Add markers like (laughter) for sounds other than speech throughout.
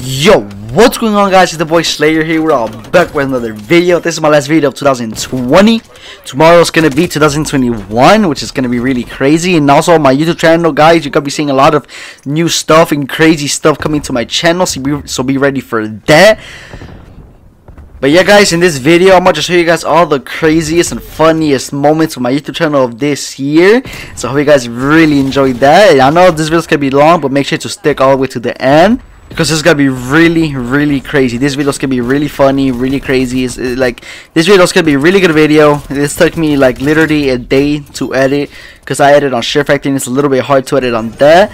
Yo, what's going on guys? It's the boy Slayer here. We're all back with another video. This is my last video of 2020. Tomorrow's gonna be 2021, which is gonna be really crazy. And also on my YouTube channel, guys, you're gonna be seeing a lot of new stuff and crazy stuff coming to my channel. So be, so be ready for that. But yeah guys, in this video, I'm going to show you guys all the craziest and funniest moments of my YouTube channel of this year. So I hope you guys really enjoyed that. I know this video's going to be long, but make sure to stick all the way to the end because this is gonna be really really crazy. This video is gonna be really funny really crazy. It's, it, like this video is gonna be a really good video. This took me like literally a day to edit because I edit on Shift Factory and it's a little bit hard to edit on that.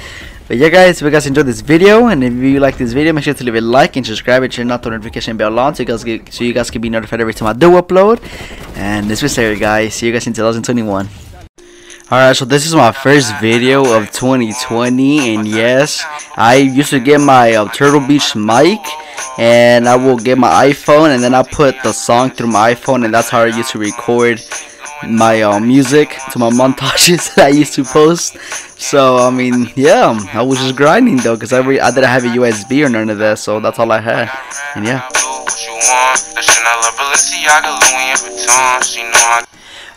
But yeah guys if you guys enjoyed this video and if you like this video make sure to leave a like and subscribe and turn on the notification bell on so you guys get, so you guys can be notified every time I do upload. And this was Slayer guys. See you guys in 2021 Alright, so this is my first video of 2020, and yes, I used to get my uh, Turtle Beach mic, and I will get my iPhone, and then I put the song through my iPhone, and that's how I used to record my uh, music to my (laughs) montages that I used to post. So, I mean, yeah, I was just grinding though, because I, I didn't have a USB or none of that, so that's all I had, and yeah.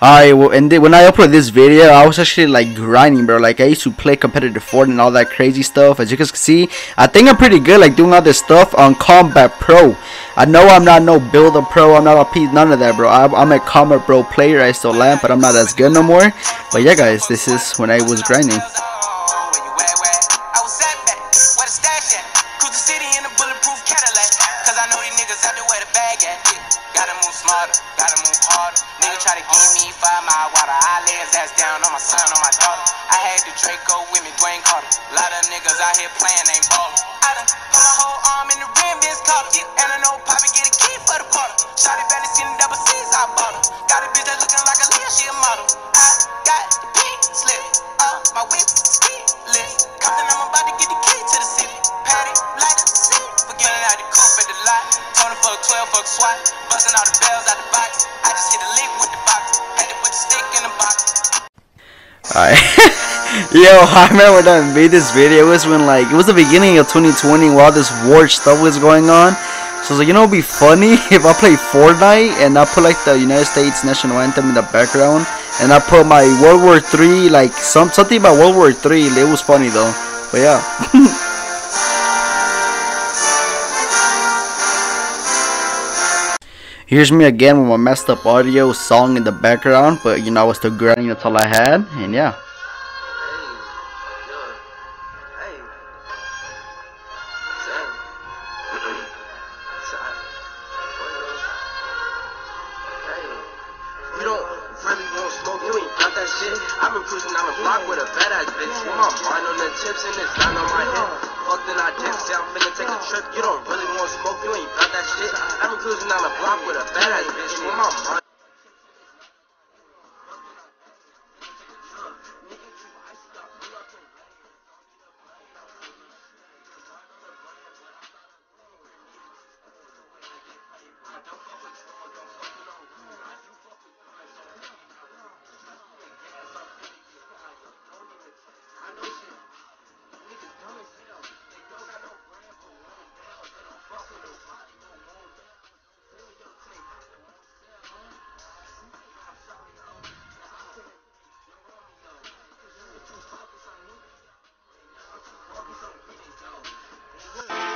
Well, and when I upload this video, I was actually like grinding, bro. Like, I used to play competitive Fortnite and all that crazy stuff. As you guys can see, I think I'm pretty good, like, doing all this stuff on Combat Pro. I know I'm not no Builder Pro, I'm not a piece, none of that, bro. I'm, I'm a Combat Pro player, I still am, but I'm not as good no more. But yeah, guys, this is when I was grinding. Alright. (laughs) Yo, (laughs) I remember when I made this video. It was when like it was the beginning of 2020 while this war stuff was going on. So I was like, you know, it'd be funny (laughs) if I play Fortnite and I put like the United States national anthem in the background, and I put my World War Three, like some something about World War Three. It was funny though, but yeah. Here's me again with my messed up audio song in the background, but you know I was still grinding, that's all I had, and yeah.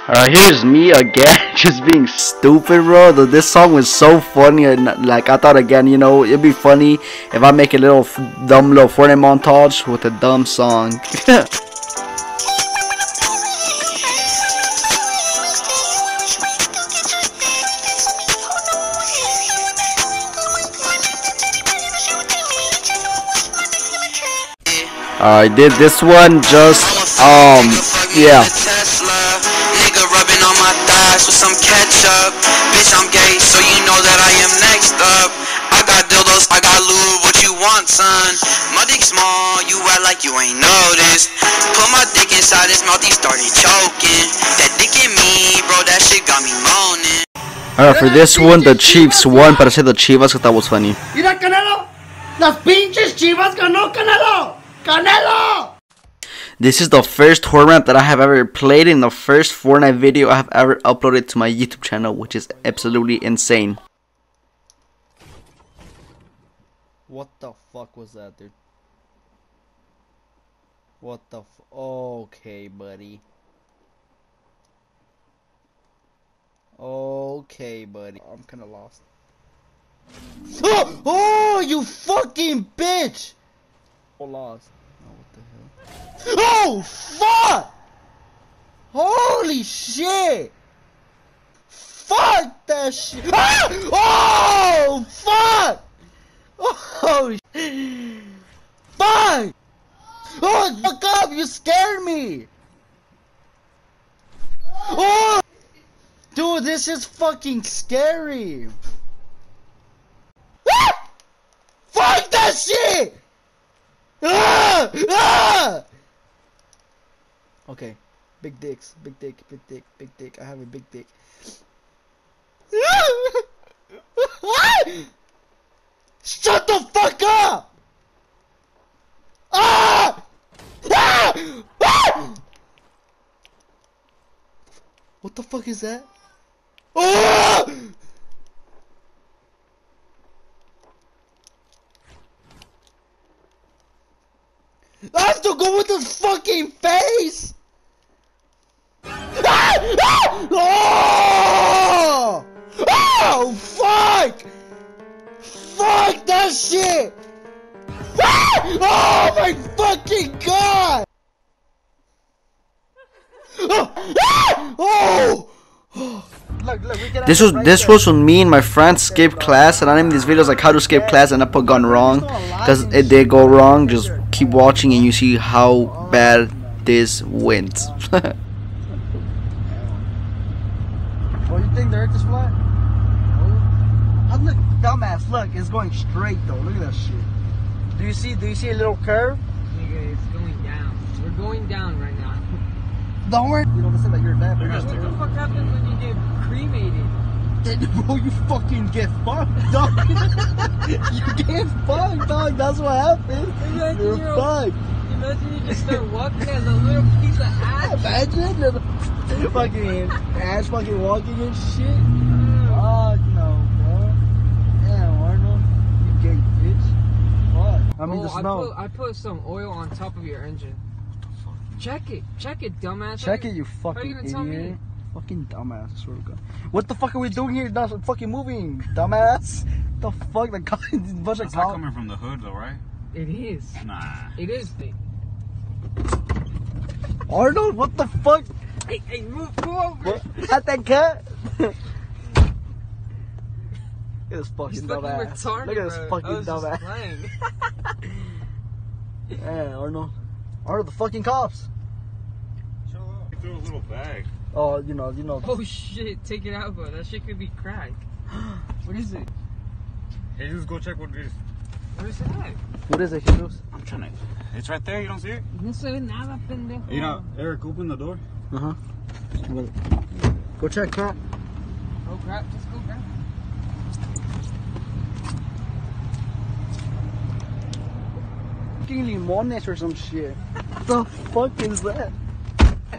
Alright, here's me again, (laughs) just being stupid, bro. This song was so funny, and like I thought again, you know, it'd be funny if I make a little dumb little Fortnite montage with a dumb song. (laughs) I did this one just um yeah some ketchup. Bitch, I'm gay, so you know that I am next up. I got dildos, I got lube, what you want, son? My dick small, you act like you ain't noticed. Put my dick inside his mouth, he started choking. That dick in me, bro, that shit got me moaning. Alright, for this one, the Chiefs won, but I said the Chivas because that was funny. Mira, Canelo! Las pinches Chivas ganó, Canelo! Canelo! This is the first map that I have ever played in the first Fortnite video I have ever uploaded to my YouTube channel, which is absolutely insane. What the fuck was that, dude? What the f- Okay, buddy. Okay, buddy. I'm kinda lost. Oh, (gasps) oh, you fucking bitch! Oh, lost. Oh, what the hell? Oh, fuck! Holy shit! Fuck that shit! Ah! Oh, fuck! Oh, fuck! Oh, fuck up! You scared me! Oh! Dude, this is fucking scary! Ah! Fuck that shit! Ah! Ah! Okay, big dicks, big dick, big dick, big dick. I have a big dick. (laughs) Shut the fuck up! Ah! What the fuck is that? Ah! I go with the fucking face! Ah! Ah! Oh! Oh, fuck! Fuck that shit! Ah! Oh my fucking god! Oh! Ah! Oh! Look, look, This was this was when me and my friends skipped class, and I named these videos like how to skip class, and I put gone wrong, because it did go wrong. Just keep watching, and you see how bad this went. (laughs) Oh, you think the earth is flat? Oh, look, dumbass, look, it's going straight though. Look at that shit. Do you see, do you see a little curve? Nigga, it's going down. We're going down right now. Don't worry. You don't say that you're bad, but What the fuck happens when you get cremated? Then, (laughs) bro, you fucking get fucked, dog. (laughs) you get fucked, dog. That's what happens. Imagine You're you're- fucked. Imagine you just start walking as a little piece of ass. Imagine the (laughs) fucking ass fucking walking and shit. Mm. Fuck no, bro. Damn, Arnold. You gay bitch. Fuck. I mean, oh, the I snow. put, I put some oil on top of your engine. Check it. Check it, dumbass. Check How it, you how fucking you gonna tell me? idiot. Fucking dumbass, I swear to God. What the fuck are we doing here? Not fucking moving, dumbass. The fuck? The car, (laughs) bunch of That's not cops. coming from the hood though, right? It is. Nah. It is big. Arnold, what the fuck? Hey, hey, move, move over. What? At that cut? Look at this fucking fucking dumbass. retarded, Look at this bro. Fucking dumbass. (laughs) (laughs) Yeah, Arnold. Arnold, the fucking cops. Show up. He threw a little bag. Oh, you know, you know. Oh shit, take it out, bro. That shit could be crack. (gasps) What is it? Hey, just go check what it is. What is that? What is it, Jesus? I'm trying to. It's right there. You don't see it? No se ve nada, pendejo. You know, Eric, open the door. Uh huh. Go check, cat. Go grab, just go grab. Fucking limones or some shit. What the fuck is that?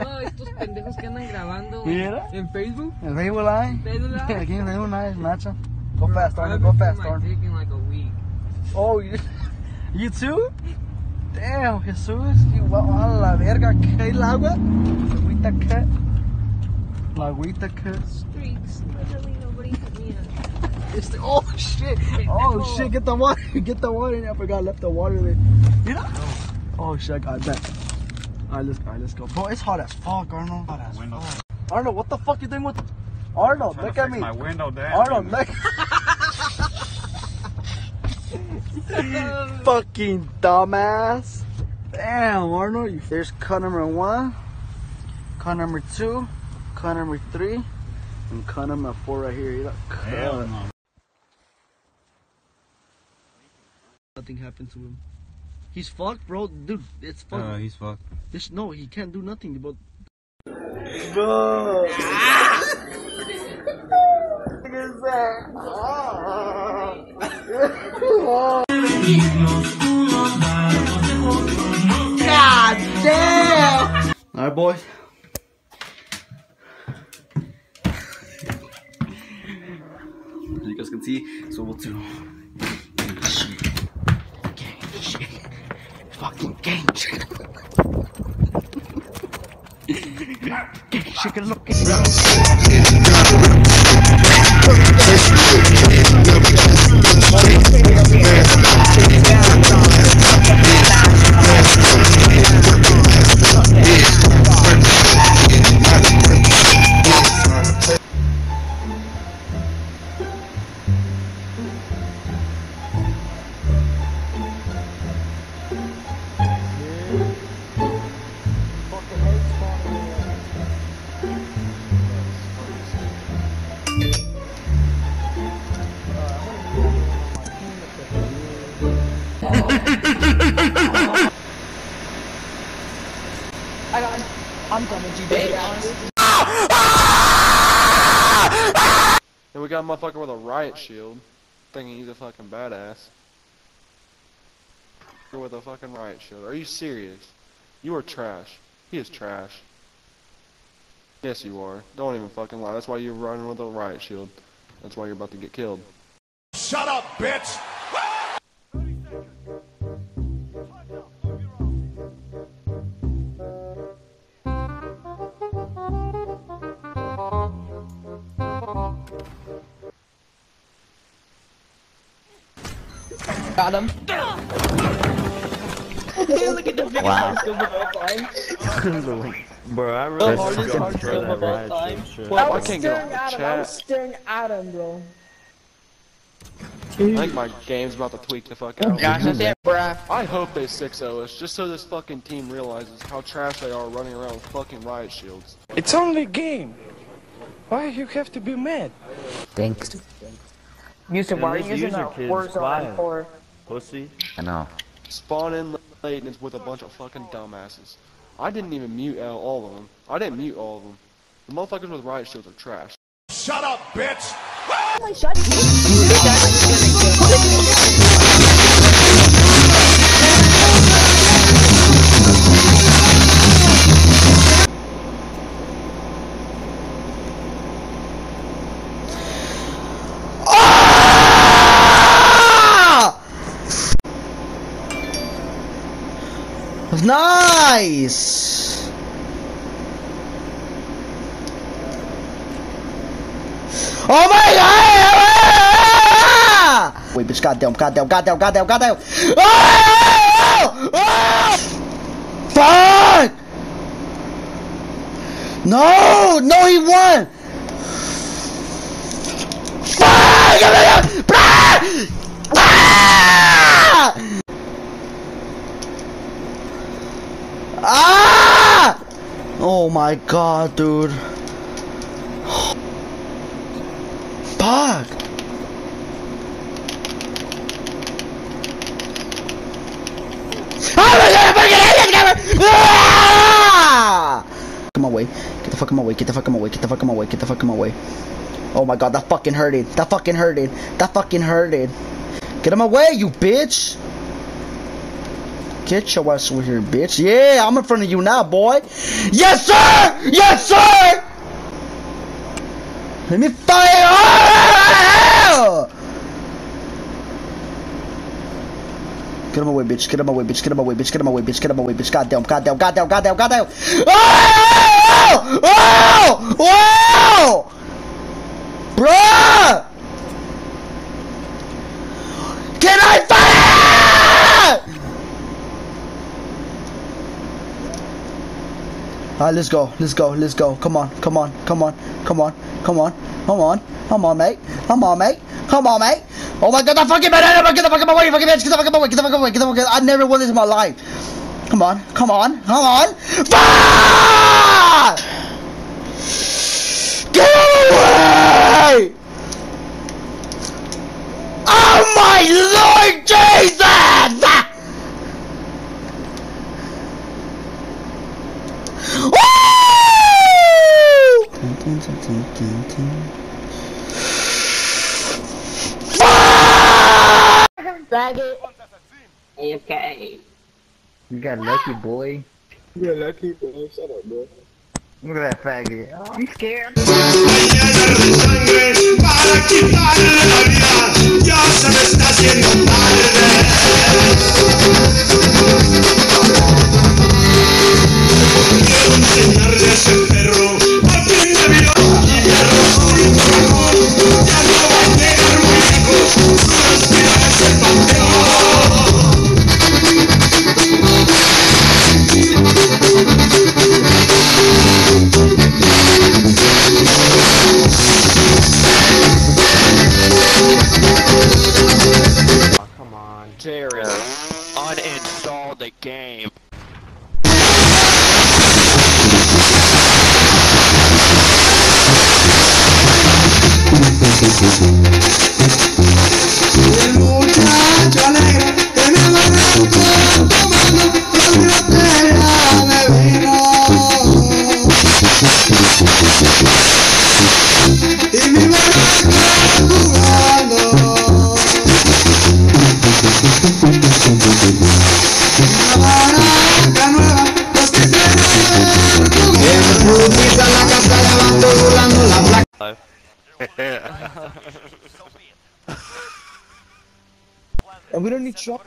No, estos pendejos que andan grabando Mira. en Facebook. El Facebook Live. Facebook Live. Aquí en Facebook Live, Nacho. Go fast, I Go fast, seen my Arnold. dick like a week. Oh, you, (laughs) you too? Damn, Jesús. You, a la verga. ¿Qué el agua? La agüita cut. La agüita cut. Streaks. Literally nobody hit me up. It's the, oh shit. Oh shit, get the water. (laughs) Get the water. I forgot I left the water there. You know? Oh shit, I got that. Alright, let's alright, let's go. Bro, it's hot as fuck, Arnold. Hot as Window. fuck. Arnold, what the fuck you doing with Arnold, look at me. My window down. Arnold, look. (laughs) Fucking dumbass. Damn, Arnold. You There's cut number one, cut number two, cut number three, and cut number four right here. You got cut. no. Nothing happened to him. He's fucked, bro. Dude, it's fucked. Uh, he's fucked. This, no, he can't do nothing, but. Bro. Look at that. God damn. Alright, boys. As you guys can see, so we'll do Fucking gang shit. gang shit, look And shield. Are you serious? You are trash. He is trash. Yes, you are. Don't even fucking lie. That's why you're running with a riot shield. That's why you're about to get killed. Shut up, bitch! Got him. (laughs) (laughs) Bro, I The really hardest fucking hard for kill that of all time. Well, I I can't get staring off at him. I was staring at him, bro. I think my game's about to tweak the fuck out. Gosh, that's it, bruh. I hope they 6-0 us, just so this fucking team realizes how trash they are running around with fucking riot shields. It's only a game. Why you have to be mad? Thanks. Yusuf, why are you using user that kids Warzone. M4? Pussy. I know. Spawn in late and it's with a bunch of fucking dumbasses. I didn't even mute all- all of them. I didn't mute all of them. The motherfuckers with riot shields are trash. Shut up, bitch! Nice! Oh my god! Wait, bitch, goddamn, goddamn, goddamn, goddamn, goddamn! Oh! Oh! Fuck! No! No, he won! Fuck! Ah! Ah! Ah! Oh my god, dude. Fuck. Ah! Get my way. Get the fuck in my way. Get the fuck my. Get the fuck my. Get the fuck my. Oh my god, that fucking hurted. That fucking hurted. That fucking hurted. Get him away, you bitch. Get your ass over here, bitch. Yeah, I'm in front of you now, boy. Yes, sir! Yes, sir! Let me fire! Oh! Get him away, bitch. Get him away, bitch. Get him away, bitch. Get him away, bitch. Get him away, bitch. Goddamn, goddamn, goddamn, goddamn, goddamn. Oh! Oh! Oh! Bruh! Can I fire? Alright, let's go, let's go, let's go. Come on, come on, come on, come on, come on, come on, come on, mate. Come on, mate. Come on, mate. Oh my god, that fucking banana, get the fuck away, fucking bitch, get the fuck away, get the fuck away, get the fuck away. I never won this in my life. Come on, come on, come on. Fuck! Get away! Oh my Lord Jesus! Drag it. AFK. You got lucky, boy. You got lucky, bro. Shut up, bro. Look at that faggot. Oh, I'm scared. Para quitarle la vida, ya se me está haciendo tarde.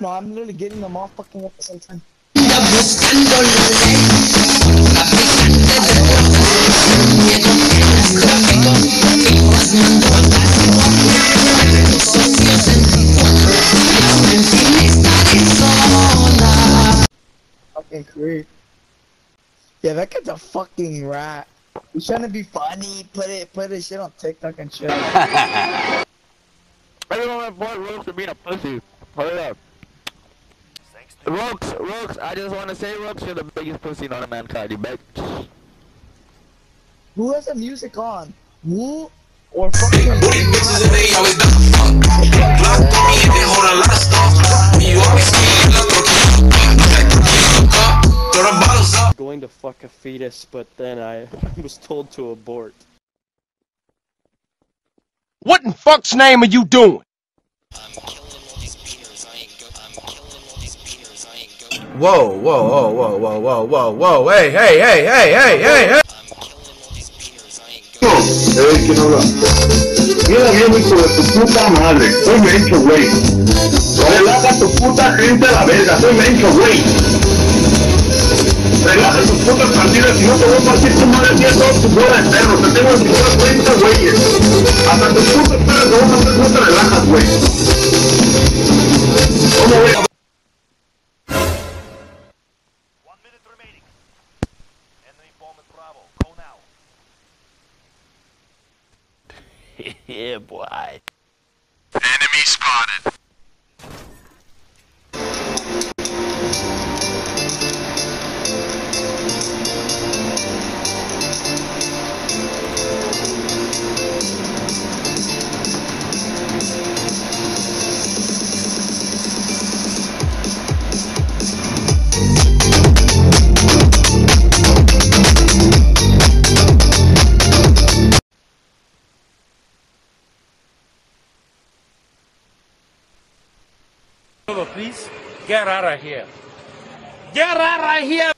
Now. I'm literally getting them all fucking at the same time. Fucking creep. Yeah, that kid's a fucking rat. He's trying to be funny, put it, put his shit on TikTok and shit. (laughs) I don't know that boy Rooks for being a pussy. Hold up. Rooks, Rooks, I just want to say, Rooks, you're the biggest pussy known to mankind, you bitch. Who has the music on? Woo or fucking? going to fuck a fetus, but then I (laughs) was told to abort. What in fuck's name are you doing? Whoa, whoa, whoa, whoa, whoa, whoa, whoa, whoa, hey, hey, hey, hey, hey, hey, hey. Mira bien, hijo de tu puta madre. Soy mencho, güey. Relaja tu puta gente a la verga. Soy mencho, güey. Relaja tus putas partidas. Si no te voy a partir tu madre, tía, todos tus bolas de perros. Te tengo en tus bolas 30 güeyes. Hasta tus putas perras hacer, no te relajas, güey. ¿Cómo, güey? Yeah, boy. Enemy spotted. Get out of here. Get out of here.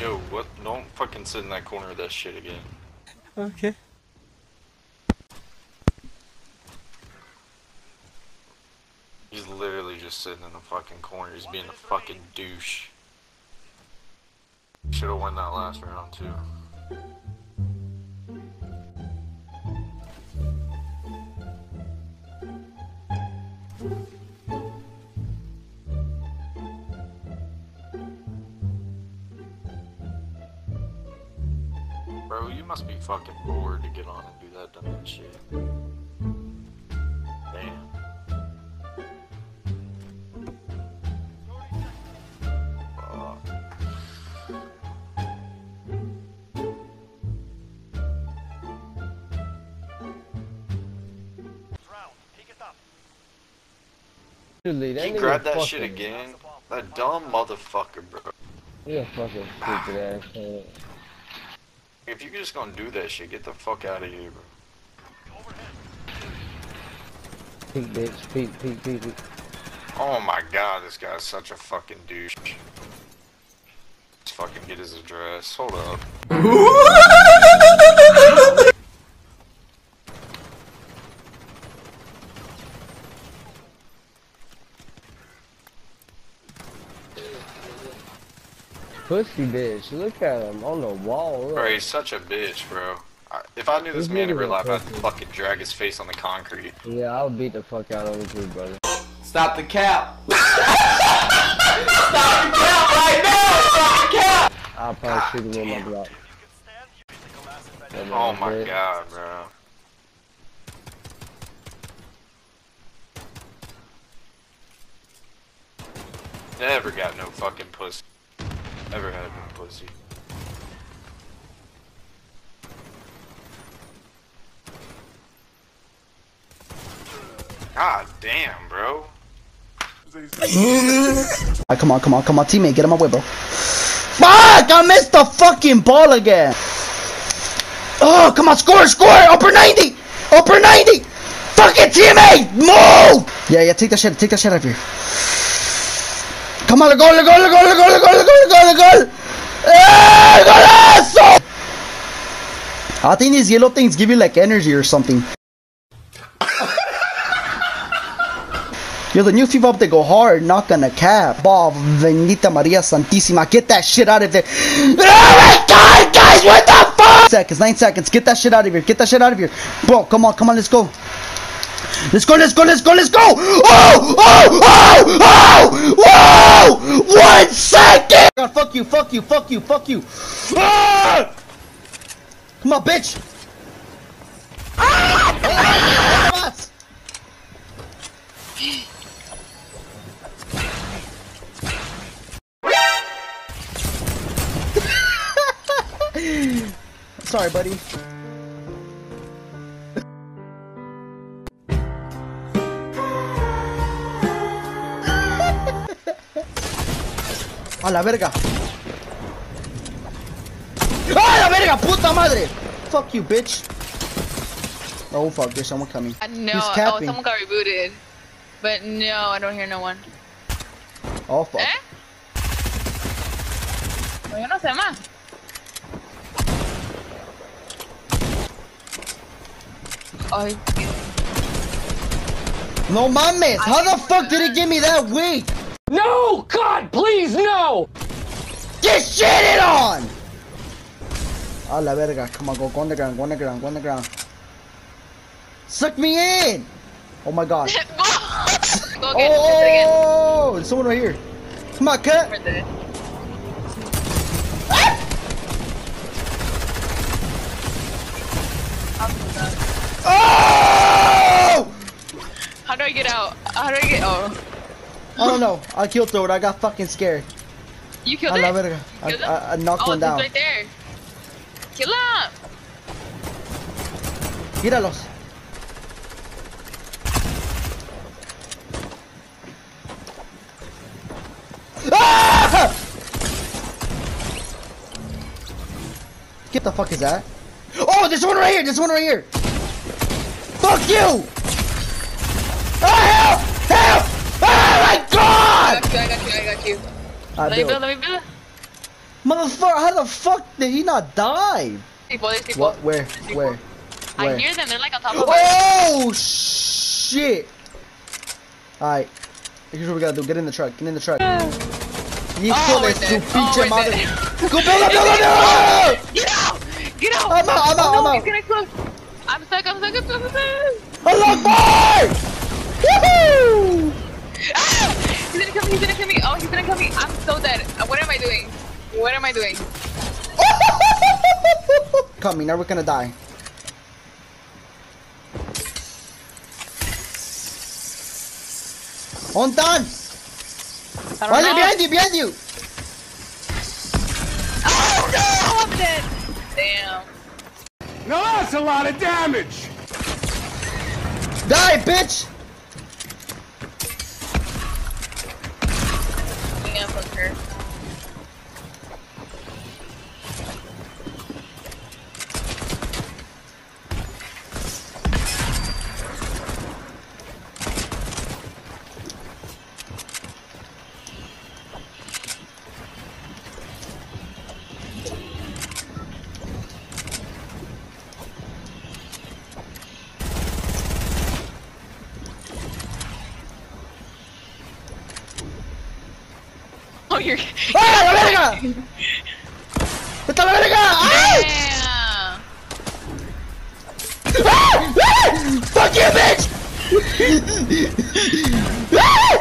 Yo, what? Don't fucking sit in that corner of that shit again. Okay. He's literally just sitting in the fucking corner. He's being a fucking douche. Should've won that last round too. Fucking bored to get on and do that dumb shit. Damn. Literally, that He grabbed that shit again. That dumb motherfucker, bro. A fucking stupid ass. Man. If you're just gonna do that shit, get the fuck out of here, bro. Peek, bitch. Peek, peek, peek, peek. Oh my god, this guy's such a fucking douche. Let's fucking get his address. Hold up. (laughs) Pussy bitch. Look at him on the wall. Look. Bro, he's such a bitch, bro. If I knew this This man in real a life, I'd fucking drag his face on the concrete. Yeah, I'll beat the fuck out of him too, brother. Stop the cap. (laughs) Stop the cap right now. Stop the cap. I'll probably ah, shoot him with my Glock. Oh my god, bro. Never got no fucking pussy. Never had no pussy. God damn, bro. Ah, come on, come on, come on, teammate, get him away, bro. Fuck! I missed the fucking ball again. Oh, come on, score, score! Upper 90! Upper 90! Fucking teammate! Move! Yeah, yeah, take that shit, take that shit out of here. Come on, gol, gol, gol, gol, gol, gol, gol, gol! Eh, golazo! I think these yellow things give you like energy or something. Yo, the new FIFA update go hard, not gonna cap. Ball, Venita Maria Santísima, get that shit out of there. Oh my god, guys, what the fuck? Seconds, nine seconds, get that shit out of here, get that shit out of here. Bro, come on, come on, let's go. Let's go, let's go, let's go, let's go! Oh, oh, oh, oh, whoa! One second! God, fuck you, fuck you, fuck you, fuck you. Ah! Come on, bitch! Ah! (laughs) Sorry, buddy. A la verga. ¡A la verga, puta madre! Fuck you, bitch. Oh fuck, there's someone coming. Uh, no, He's oh, capping. someone got rebooted. But no, I don't hear no one. Oh fuck. ¿Eh? Pues yo no sé más. Ay, No mames! How the fuck did it give me that weak? No! God, please, no! Get shitted on! A la verga. Come on, go, go on the ground, go on the ground, go on the ground. Suck me in! Oh my god. (laughs) Go again. oh, do it again. oh, there's someone right here. Come on, cut. Oh! Ah! How do I get out? How do I get? Oh, I don't know. I killed throw it. I got fucking scared. you killed la it. verga. I, Killed it? I, I knocked oh, one down. right there. Kill him. Tíralos. Ah! Get the fuck is that? Oh, there's one right here. There's one right here. Fuck you! Ah, help! Help! Oh my I god! got you. I got you. I got you. I let me built. build. Let me build. Motherfucker, how the fuck did he not die? People, there's people. What? Where? Where? I hear them. They're like on top of us. Oh shit! Alright. Here's what we gotta do. Get in the truck. Get in the truck. Hijo Oh, de we're su dead. Oh, pinche we're madre. dead. Go build up, build up, build up! Get out! Get out! I'm out, I'm oh, out, no, I'm he's out. getting close. I'm stuck. I'm stuck. I'm stuck. I'm stuck. Allah Akbar! Woohoo! He's gonna kill me. He's gonna kill me. Oh, he's gonna kill me. I'm so dead. Uh, What am I doing? What am I doing? Cut me, now we're gonna die. On done! I don't know. behind you, behind you! Oh no! I'm dead. Damn. Now that's a lot of damage! Die, bitch! Oh, you're. (laughs) (laughs) ¡Ah, la verga! ¡Vete a la verga! ¡Ay! ¡Ah! ¡Ah! ¡Fuck you, bitch! (laughs) ¡Ah!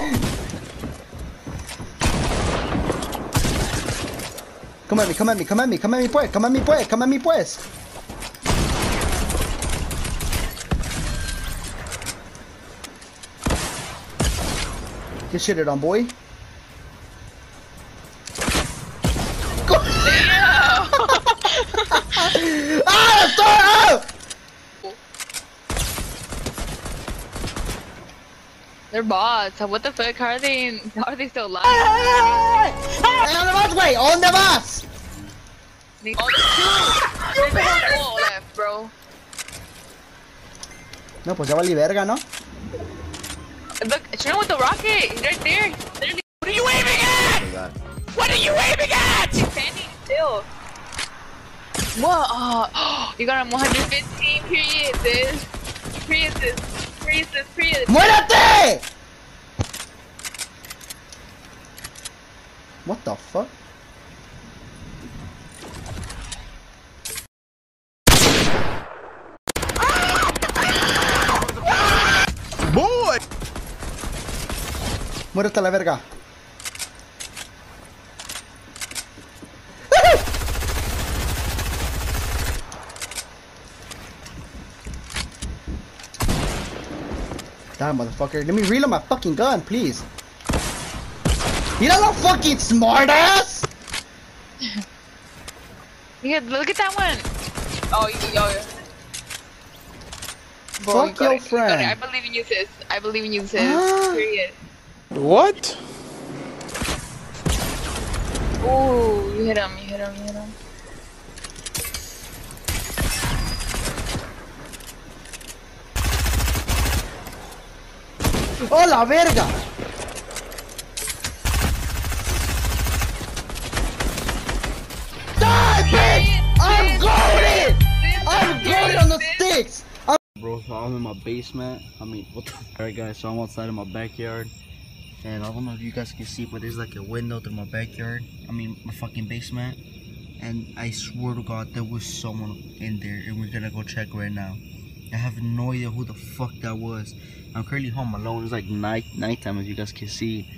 Come at me, come at me, come at me, come at me, pues, come at me, pues, come at me, pues. Get shitted on, boy. They're bots. What the fuck? How are they? How are they still alive? ¡Eh, dónde vas, güey! ¿A dónde vas? They- Oh, there's two. There's a wall left, bro. No, pues ya valí verga, ¿no? Look, shoot him with the rocket. He's right there. Literally. What are you aiming at? What are you aiming at? He's standing still. What? Oh, (gasps) you got him 115. Period, sis. Period, sis. Period, sis. Period. ¡Muérete! What the fuck? Boy! Muérete a la verga. Damn, motherfucker. Let me reload my fucking gun, please. You don't know fucking smartass! (laughs) Yeah, look at that one. Oh, you, oh, Bro, Fuck you got your it, you friend. I believe in you, sis. I believe in you, sis. Ah. Period. What? Ooh, you hit him, you hit him, you hit him. ¡Oh, la verga! I'm Bro, so I'm in my basement. I mean, what the? (laughs) Alright, guys, so I'm outside of my backyard. And I don't know if you guys can see, but there's like a window through my backyard. I mean, my fucking basement. And I swear to God, there was someone in there, and we're gonna go check right now. I have no idea who the fuck that was. I'm currently home alone. It's like night nighttime, as you guys can see.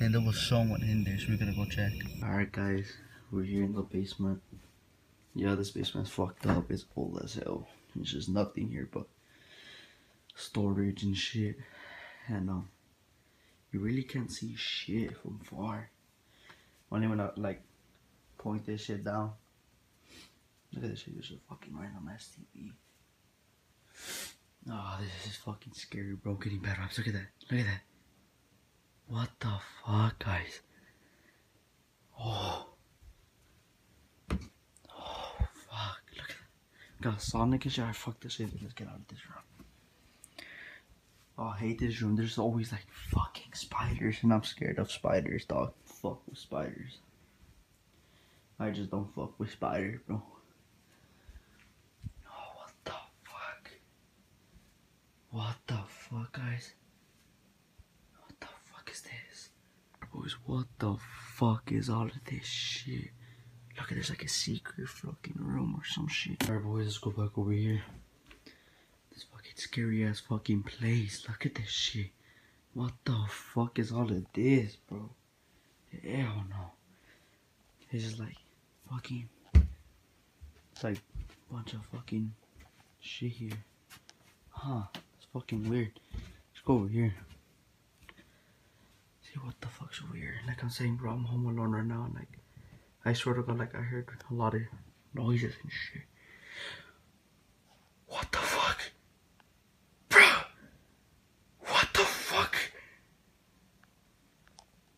And there was someone in there, so we're gonna go check. Alright, guys, we're here in the basement. Yeah, this basement's fucked up. It's old as hell. There's just nothing here but storage and shit. And um, you really can't see shit from far. Why don't even like point this shit down? Look at this shit. There's a fucking random ass TV. Oh, this is fucking scary, bro. Getting better. Look at that. Look at that. What the fuck, guys? Oh, fuck. Look at that. Got Sonic and shit. I fuck this shit. Let's get out of this room. Oh, I hate this room. There's always like fucking spiders, and I'm scared of spiders, dog. Fuck with spiders. I just don't fuck with spiders, bro. Oh, what the fuck? What the fuck, guys? What the fuck is this? Boys, what the fuck is all of this shit? Look, there's like a secret fucking room or some shit. Alright, boys, let's go back over here. This fucking scary ass fucking place. Look at this shit. What the fuck is all of this, bro? Hell no. It's just like fucking. It's like a bunch of fucking shit here. Huh. It's fucking weird. Let's go over here. See what the fuck's over here. Like I'm saying, bro, I'm home alone right now. And like, I swear to God, like I heard a lot of noises and shit. What the fuck? Bro! What the fuck?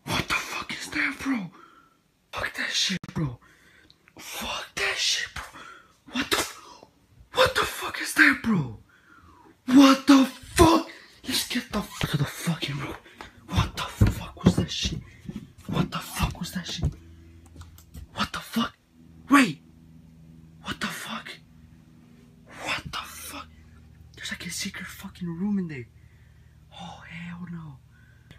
What the fuck is that, bro? Fuck that shit, bro. Fuck that shit, bro. What the What the fuck is that, bro? What the fuck? Let's get the fuck to the fucking room. What the fuck was that shit? What the fuck was that shit? What the fuck? Wait! What the fuck? What the fuck? There's like a secret fucking room in there. Oh hell no.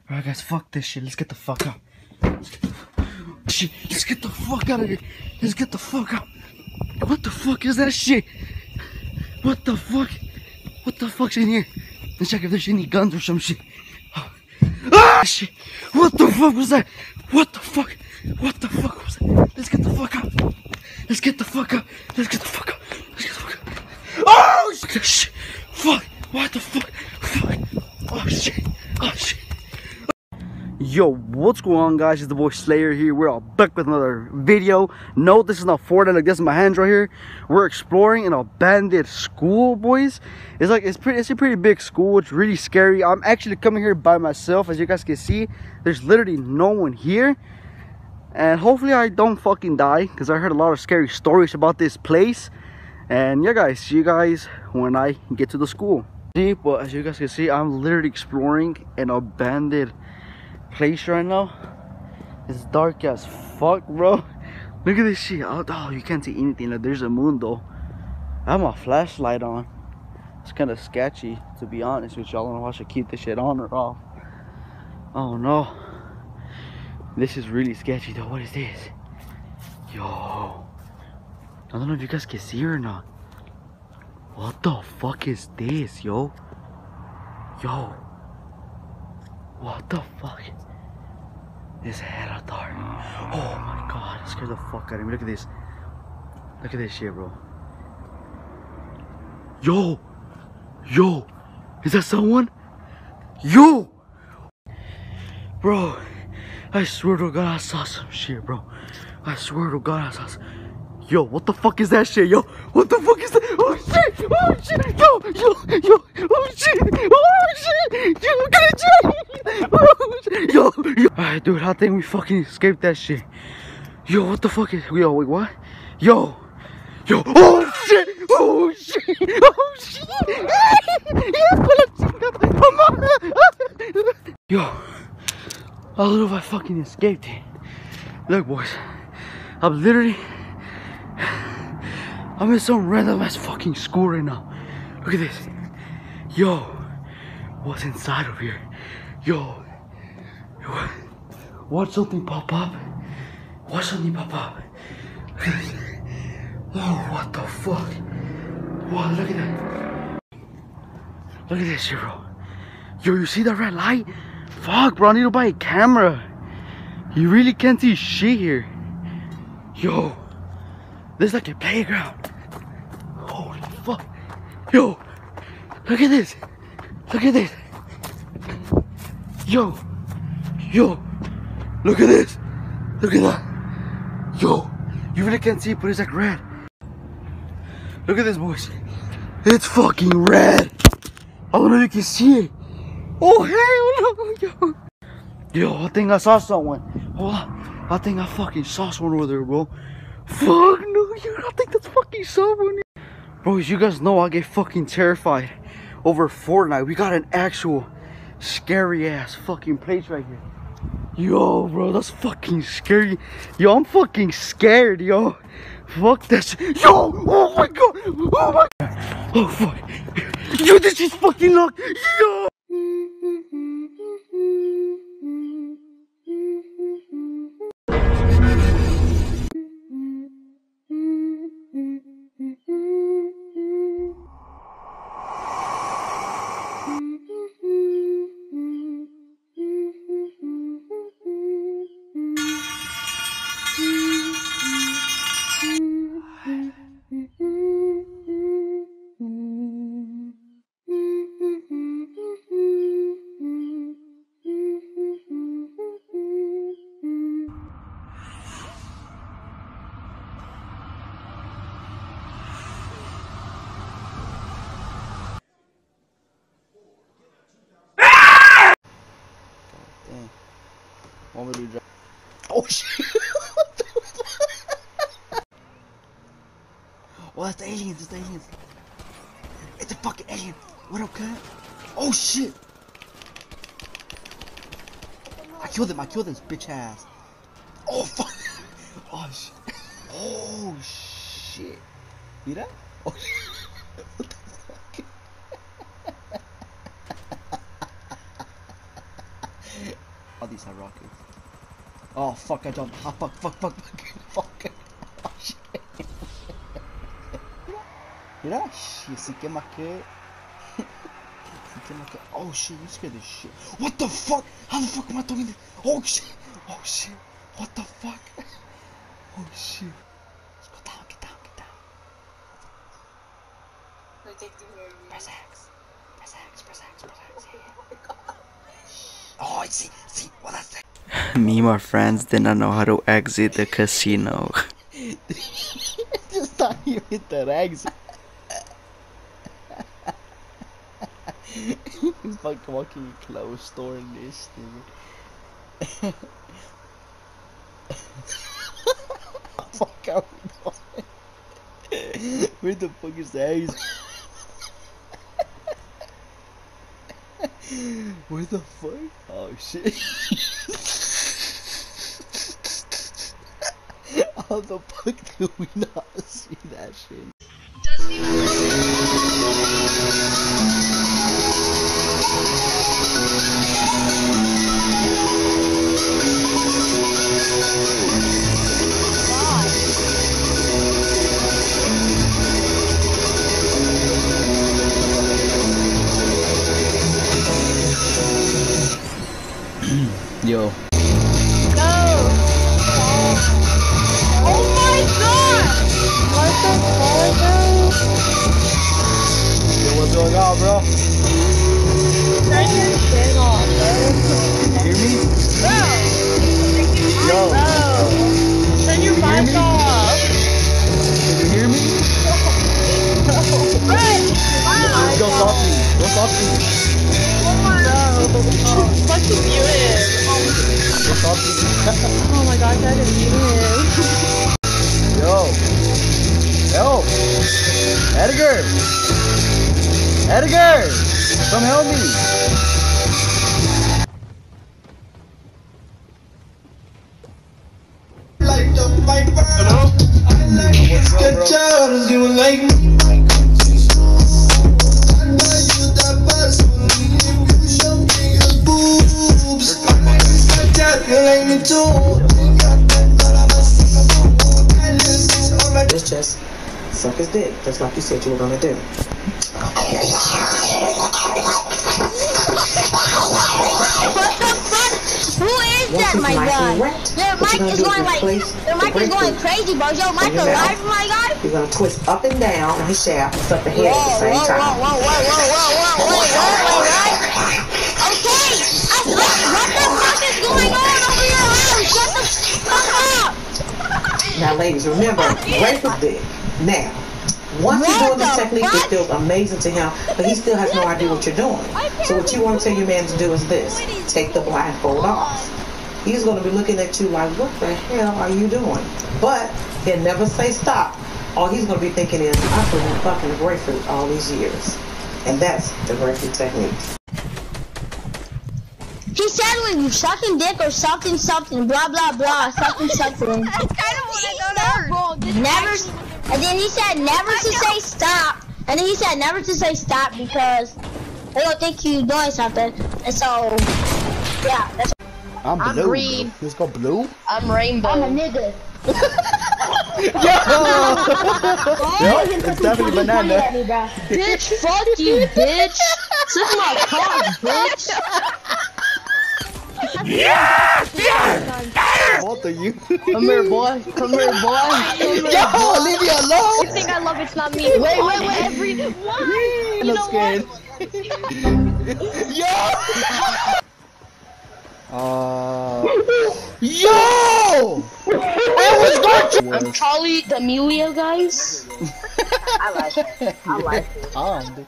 Alright guys, fuck this shit. Let's get the fuck out. Let's get the fuck- out of here. Let's get the fuck out. What the fuck is that shit? What the fuck? What the fuck's in here? Let's check if there's any guns or some shit. Ah, shit. What the fuck was that? What the fuck? What the fuck was that? Let's get the fuck out. Let's get the fuck out. Let's get the fuck out. Let's get the fuck out. Oh shit. Fuck! What the fuck? Fuck! Oh shit! Oh shit! Yo, what's going on guys? It's the boy Slayer here. We're all back with another video. No, this is not Fortnite like this is my hands right here. We're exploring an abandoned school, boys. It's like it's pretty it's a pretty big school. It's really scary. I'm actually coming here by myself, as you guys can see. There's literally no one here. And hopefully I don't fucking die, because I heard a lot of scary stories about this place. And yeah guys, see you guys when I get to the school. See, but as you guys can see, I'm literally exploring an abandoned place right now. It's dark as fuck, bro. (laughs) Look at this shit. Oh, oh, you can't see anything. Like, there's a moon though. I have my flashlight on. It's kind of sketchy, to be honest with y'all. I don't know if I should keep this shit on or off. Oh no. This is really sketchy though. What is this? Yo. I don't know if you guys can see or not. What the fuck is this, yo? Yo. What the fuck? This hella dark. Oh. oh my god, it scared the fuck out of me. Look at this. Look at this shit, bro. Yo! Yo! Is that someone? Yo! Bro, I swear to god I saw some shit, bro. I swear to god I saw some... Yo, what the fuck is that shit, yo? What the fuck is that? Oh shit! Oh shit! Yo, yo, yo! Oh shit! Oh shit! Yo, get it, (laughs) oh, shit. Yo, yo! Alright, dude, I think we fucking escaped that shit. Yo, what the fuck is? Yo, wait, what? Yo, yo! Oh shit! Oh shit! (laughs) Oh shit! (laughs) Yo, I don't know if I fucking escaped it. Look, boys, I'm literally. I'm in some random ass fucking school right now. Look at this. Yo, what's inside of here? Yo, watch something pop up. Watch something pop up. Oh, what the fuck? Wow, look at that. Look at this bro. Yo, you see that red light? Fuck, bro, I need to buy a camera. You really can't see shit here. Yo, this is like a playground. Holy fuck. Yo, look at this. Look at this. Yo, yo, look at this. Look at that. Yo, you really can't see but it's like red. Look at this, boys. It's fucking red. I don't know if you can see it. Oh, hell no, yo. Yo, I think I saw someone. Hold on. I think I fucking saw someone over there, bro. Fuck no, yo, I think that's fucking someone. Bro, as you guys know, I get fucking terrified over Fortnite. We got an actual scary ass fucking place right here. Yo, bro, that's fucking scary. Yo, I'm fucking scared, yo. Fuck shit. Yo, oh my god. Oh my god. Oh, fuck. Yo, this is fucking locked. Yo. I killed him, I killed his bitch ass. Oh fuck! (laughs) Oh, oh shit! Oh shit! You that? Oh shit! What the fuck? All these are rockets. Oh fuck! I jumped. Oh fuck! Fuck! Fuck! Fuck! (laughs) Fuck! Oh shit! (laughs) Mira, shit, sí que más que. Sí que más que. Oh shit! You scared the shit. What the fuck? How the fuck am I talking? To... Oh shit! Oh shit! What the fuck? Oh shit! Let's go down. Get down. Get down. Press X. Press X. Press X. Press X. Yeah, yeah. (laughs) Oh, I see. See. What that's (laughs) that? Me and my friends did not know how to exit the casino. (laughs) Just thought you hit that exit. He's fucking walking close door in this thing. fuck out Where the fuck is that? exit? Where the fuck? Oh shit. How the fuck do we not see that shit? Yo. Suck his dick, just like you said you were gonna do. What the fuck? Who is that, my mic is god? wet, Your you mic is going like, replace your the mic is going crazy, bro. Your mic your mouth. alive, my god? You're gonna twist up and down on his shaft and suck the Whoa, head at the whoa, same whoa, time. whoa, whoa, whoa, whoa, whoa, wait, wait, wait, wait. Okay, I, what, what the fuck is going on over your house? Shut the fuck up. Now, ladies, remember, grapefruit dick. Now, once you're doing this the technique, fuck? it feels amazing to him, but he still has no idea what you're doing. So what you want to tell your man to do is this: take the blindfold off. He's going to be looking at you like, "What the hell are you doing?" But he'll never say stop. All he's going to be thinking is, "I've been fucking grapefruit all these years," and that's the grapefruit technique. He said when you sucking dick or something, something, blah, blah, blah, something, something. (laughs) That's kind of what I thought Never, and then he said never to say stop. And then he said never to say stop because they don't think you doing something. And so, yeah, that's I'm I'm blue. green. Let's go blue. I'm rainbow. I'm a nigga. (laughs) Yo, it's definitely banana. bitch, fuck you, bitch. Suck my cock, bitch. (laughs) Yeah! Yeah! Both of you. Come here, boy. Come here, boy. Come here, Yo, boy. leave me alone. You think I love it's not me? Wait, wait, wait. Every why? I'm You know scared. what? (laughs) Yo! (laughs) Uh, yo! I was going to. I'm Charli D'Amelio, guys. (laughs) I like it. I like it. Um,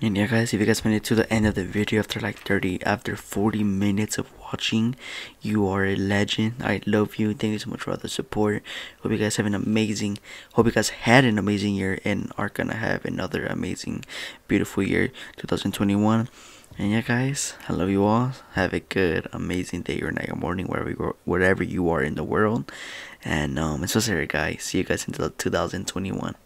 And yeah guys, if you guys made it to the end of the video after like 30, after 40 minutes of watching, you are a legend. I love you. Thank you so much for all the support. Hope you guys have an amazing, hope you guys had an amazing year and are gonna have another amazing, beautiful year, 2021. And yeah guys, I love you all. Have a good, amazing day or night or morning, wherever you are, wherever you are in the world. And um, it's was Eric guys. See you guys in 2021.